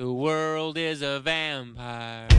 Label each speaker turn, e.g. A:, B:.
A: The world is a vampire.